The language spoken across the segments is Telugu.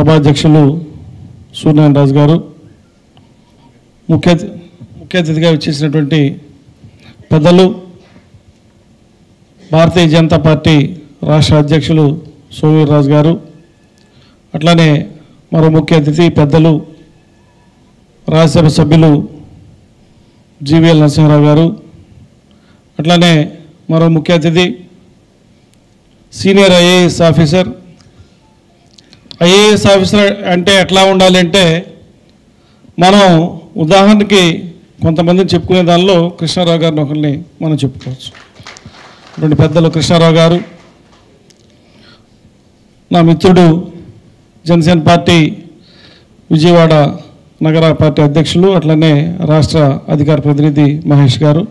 సభాధ్యక్షులు సూర్యనారాయణ రాజు గారు ముఖ్య ముఖ్య అతిథిగా వచ్చేసినటువంటి పెద్దలు భారతీయ జనతా పార్టీ రాష్ట్ర అధ్యక్షులు సోమవీర్రాజు గారు అట్లానే మరో ముఖ్య అతిథి పెద్దలు రాజ్యసభ సభ్యులు జీవీఎల్ నరసింహారావు గారు అట్లానే మరో ముఖ్య అతిథి senior IAS officer IAS officer అంటే ఎట్లా ఉండాలి అంటే మనం ఉదాహరణకి కొంతమందిని చెప్పుకునే దానిలో కృష్ణారావు గారిని ఒకరిని మనం చెప్పుకోవచ్చు. రెండు పెద్దలు కృష్ణారావు గారు నా మిత్రుడు జనసేన పార్టీ విజయవాడ నగర పార్టీ అధ్యక్షులు అట్లనే రాష్ట్ర అధికార ప్రతినిధి మహేష్ గారు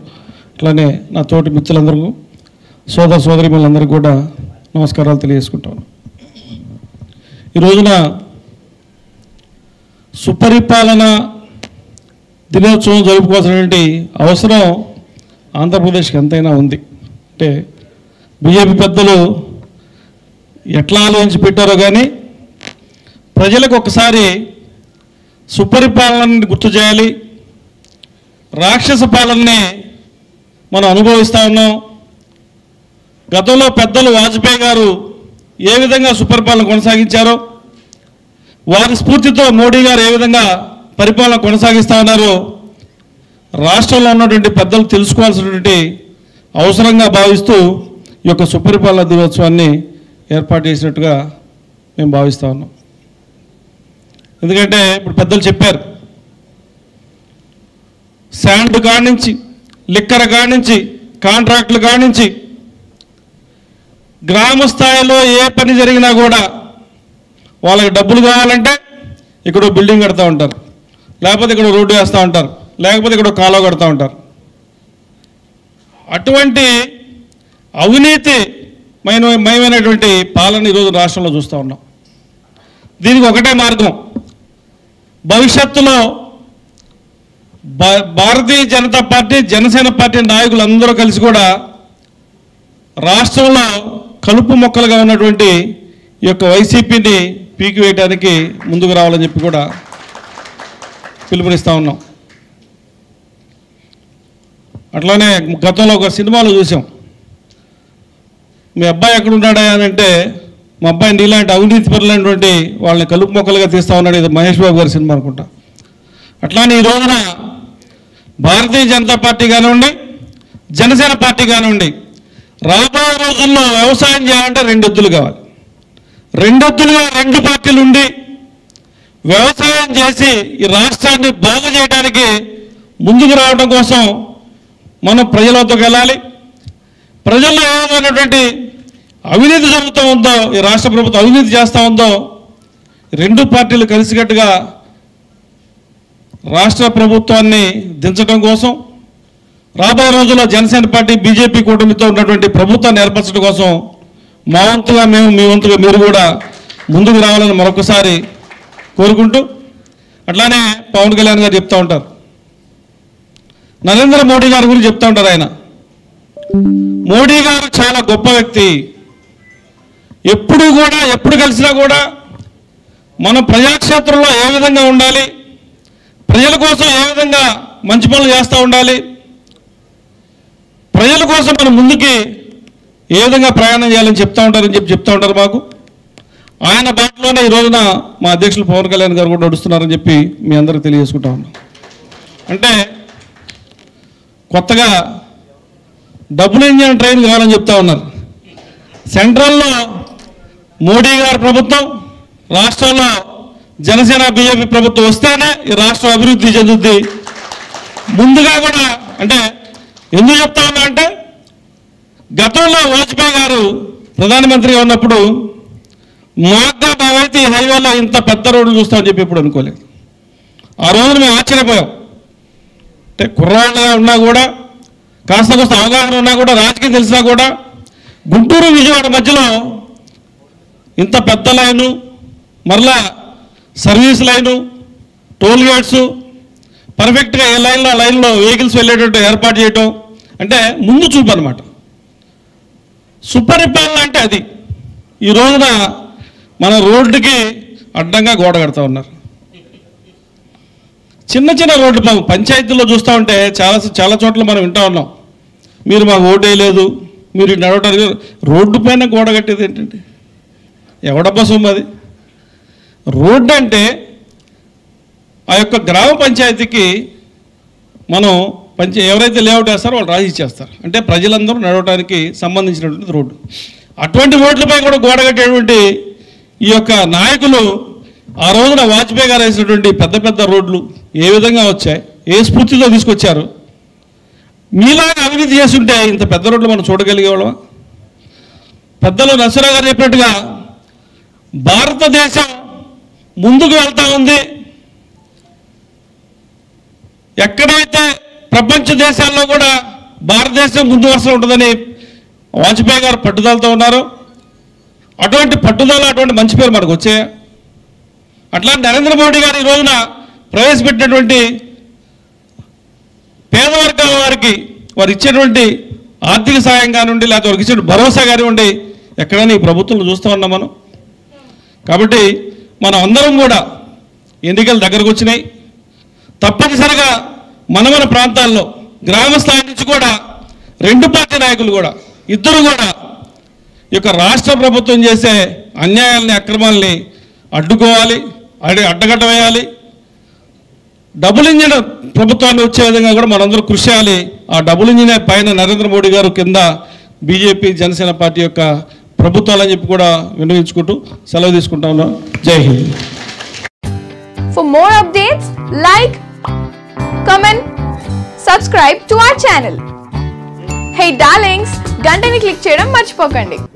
అట్లనే నా తోటి మిత్రులందరూ సోదర సోదరిమలందరికీ కూడా నమస్కారాలు తెలియజేసుకుంటాను. ఈ రోజున సుపరిపాలన దినోత్సవం జరుపుకోవాల్సినటువంటి అవసరం ఆంధ్రప్రదేశ్కి ఎంతైనా ఉంది. అంటే బీజేపీ పెద్దలు ఎట్లా ఆలోచించి పెట్టారో కానీ ప్రజలకు ఒకసారి సుపరిపాలనని గుర్తు చేయాలి. రాక్షస పాలనని మనం అనుభవిస్తూ ఉన్నాం. గతంలో పెద్దలు వాజ్పేయి గారు ఏ విధంగా సుపరిపాలన కొనసాగించారో వారి స్ఫూర్తితో మోడీ గారు ఏ విధంగా పరిపాలన కొనసాగిస్తా ఉన్నారో రాష్ట్రంలో ఉన్నటువంటి పెద్దలు తెలుసుకోవాల్సినటువంటి అవసరంగా భావిస్తూ ఈ యొక్క సుపరిపాలన దినోత్సవాన్ని ఏర్పాటు చేసినట్టుగా మేము భావిస్తూ ఉన్నాం. ఎందుకంటే ఇప్పుడు పెద్దలు చెప్పారు శాండ్ కానించి లిక్కర కానించి కాంట్రాక్టులు కానించి గ్రామ స్థాయిలో ఏ పని జరిగినా కూడా వాళ్ళకి డబ్బులు కావాలంటే ఇక్కడ బిల్డింగ్ కడతా ఉంటారు. లేకపోతే ఇక్కడ రోడ్డు వేస్తూ ఉంటారు. లేకపోతే ఇక్కడ కాలో కాలువ కడతా ఉంటారు. అటువంటి అవినీతి మైన మయమైనటువంటి పాలన ఈరోజు రాష్ట్రంలో చూస్తూ ఉన్నాం. దీనికి ఒకటే మార్గం. భవిష్యత్తులో భారతీయ జనతా పార్టీ జనసేన పార్టీ నాయకులందరూ కలిసి కూడా రాష్ట్రంలో కలుపు మొక్కలుగా ఉన్నటువంటి ఈ యొక్క వైసీపీని పీకివేయడానికి ముందుకు రావాలని చెప్పి కూడా పిలుపునిస్తూ ఉన్నాం. అట్లానే గతంలో ఒక సినిమాలో చూసాం. మీ అబ్బాయి ఎక్కడున్నాడా అని అంటే మా అబ్బాయి నీలాంటి అవినీతి పరులైనటువంటి వాళ్ళని కలుపు మొక్కలుగా తీస్తా ఉన్నాడు ఇది మహేష్ బాబు గారి సినిమా అనుకుంటా. అట్లానే ఈ రోజున భారతీయ జనతా పార్టీ కానివ్వండి జనసేన పార్టీ కానివ్వండి రాబోయే రోజుల్లో వ్యవసాయం చేయాలంటే రెండెద్దులు కావాలి. రెండెద్దులుగా రెండు పార్టీలు ఉండి వ్యవసాయం చేసి ఈ రాష్ట్రాన్ని బాగు చేయడానికి ముందుకు రావడం కోసం మనం ప్రజల వెళ్ళాలి. ప్రజల్లో ఏమైనటువంటి అవినీతి జరుగుతూ ఉందో ఈ రాష్ట్ర ప్రభుత్వం అవినీతి చేస్తూ ఉందో రెండు పార్టీలు కలిసికట్టుగా రాష్ట్ర ప్రభుత్వాన్ని దించడం కోసం రాబోయే రోజుల్లో జనసేన పార్టీ బీజేపీ కూటమితో ఉన్నటువంటి ప్రభుత్వాన్ని ఏర్పరచడం కోసం మా వంతుగా మేము మీ వంతుగా మీరు కూడా ముందుకు రావాలని మరొకసారి కోరుకుంటూ అట్లానే పవన్ కళ్యాణ్ గారు చెప్తూ ఉంటారు. నరేంద్ర మోడీ గారి గురించి చెప్తూ ఉంటారు ఆయన. మోడీ గారు చాలా గొప్ప వ్యక్తి. ఎప్పుడు కూడా ఎప్పుడు కలిసినా కూడా మనం ప్రజాక్షేత్రంలో ఏ విధంగా ఉండాలి ప్రజల కోసం ఏ విధంగా మంచి పనులు చేస్తూ ఉండాలి ప్రజల కోసం మనం ముందుకి ఏ విధంగా ప్రయాణం చేయాలని చెప్తా ఉంటారని చెప్పి చెప్తా ఉంటారు మాకు. ఆయన బాటలోనే ఈ రోజున మా అధ్యక్షులు పవన్ కళ్యాణ్ గారు కూడా నడుస్తున్నారని చెప్పి మీ అందరికి తెలియజేసుకుంటా ఉన్నాం. అంటే కొత్తగా డబుల్ ఇంజన్ ట్రైన్ కావాలని చెప్తా ఉన్నారు. సెంట్రల్లో మోడీ గారి ప్రభుత్వం రాష్ట్రంలో జనసేన బీజేపీ ప్రభుత్వం వస్తేనే ఈ రాష్ట్రం అభివృద్ధి చెందుద్ది. ముందుగా కూడా అంటే ఎందుకు చెప్తా ఉన్నా అంటే గతంలో వాజ్పేయి గారు ప్రధానమంత్రిగా ఉన్నప్పుడు మాగ్గా మేమైతే ఈ హైవేలో ఇంత పెద్ద రోడ్డు చూస్తామని చెప్పి ఇప్పుడు అనుకోలేదు. ఆ రోజున మేము ఆశ్చర్యపోయాం. అంటే కుర్రాళ్ళగా ఉన్నా కూడా కాస్త కాస్త అవగాహన ఉన్నా కూడా రాజకీయం తెలిసినా కూడా గుంటూరు విజయవాడ మధ్యలో ఇంత పెద్ద లైను మరలా సర్వీస్ లైను టోల్ గేట్సు పర్ఫెక్ట్గా ఏ లైన్లో లైన్లో వెహికల్స్ వెళ్ళేటట్టు ఏర్పాటు చేయటం అంటే ముందు చూపు అనమాట సుపరిపాలన అంటే అది. ఈ రోజున మన రోడ్డుకి అడ్డంగా గోడ కడతా ఉన్నారు. చిన్న చిన్న రోడ్లు మనం పంచాయతీల్లో చూస్తూ ఉంటే చాలా చాలా చోట్ల మనం వింటూ ఉన్నాం. మీరు మాకు ఓటు వేయలేదు మీరు నడవటానికి రోడ్డు పైన గోడ కట్టేది ఏంటంటే? ఎవడబ్బా సొమ్ము అది? రోడ్డు అంటే ఆ యొక్క గ్రామ పంచాయతీకి మనం పంచ ఎవరైతే లేఅవుట్ వేస్తారో వాళ్ళు రాసి ఇచ్చేస్తారు అంటే ప్రజలందరూ నడవడానికి సంబంధించినటువంటి రోడ్డు. అటువంటి రోడ్లపై కూడా గోడగట్టేటువంటి ఈ యొక్క నాయకులు ఆ రోజున వాజ్పేయి గారు వేసినటువంటి పెద్ద పెద్ద రోడ్లు ఏ విధంగా వచ్చాయి ఏ స్ఫూర్తితో తీసుకొచ్చారు? మీలాగా అభివృద్ధి చేస్తుంటే ఇంత పెద్ద రోడ్లు మనం చూడగలిగేవాళ్ళం పెద్దలు నరసరావు గారు చెప్పినట్టుగా భారతదేశం ముందుకు వెళ్తా ఉంది. ఎక్కడైతే ప్రపంచ దేశాల్లో కూడా భారతదేశం ముందు వరుసలో ఉంటుందని వాజ్పేయి గారు పట్టుదలతో ఉన్నారు. అటువంటి పట్టుదల అటువంటి మంచి పేరు మనకు వచ్చే అట్లా నరేంద్ర మోడీ గారు ఈ రోజున ప్రవేశపెట్టినటువంటి పేద వర్గాల వారికి వారు ఇచ్చేటువంటి ఆర్థిక సాయం కానివ్వండి లేకపోతే వారికి ఇచ్చే భరోసా కానివ్వండి ఎక్కడైనా ఈ ప్రభుత్వం చూస్తూ ఉన్నాం మనం. కాబట్టి మనం అందరం కూడా ఎన్నికలు దగ్గరకు వచ్చినాయి. తప్పనిసరిగా మన మన ప్రాంతాల్లో గ్రామ స్థాయి నుంచి కూడా రెండు పార్టీ నాయకులు కూడా ఇద్దరు కూడా ఈ యొక్క రాష్ట్ర ప్రభుత్వం చేసే అన్యాయాలని అక్రమాలని అడ్డుకోవాలి అడి అడ్డగడ్డ వేయాలి డబుల్ ఇంజిన్ ప్రభుత్వాన్ని వచ్చే విధంగా కూడా మనందరూ కృషి చేయాలి. ఆ డబుల్ ఇంజిన్ పైన నరేంద్ర మోడీ గారు కింద బీజేపీ జనసేన పార్టీ యొక్క ప్రభుత్వాలని చెప్పి కూడా వినియోగించుకుంటూ సెలవు తీసుకుంటా ఉన్నాం. Jai Hind. For more updates like comment subscribe to our channel hey darlings గంటని click చేయడం మర్చిపోకండి.